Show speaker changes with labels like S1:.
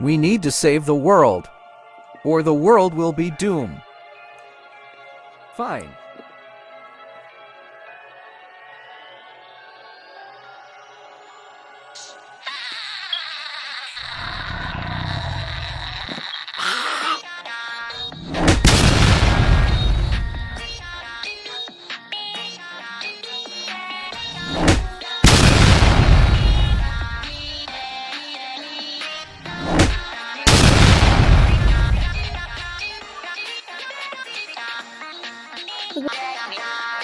S1: We need to save the world, or the world will be doomed. Fine.
S2: すごい。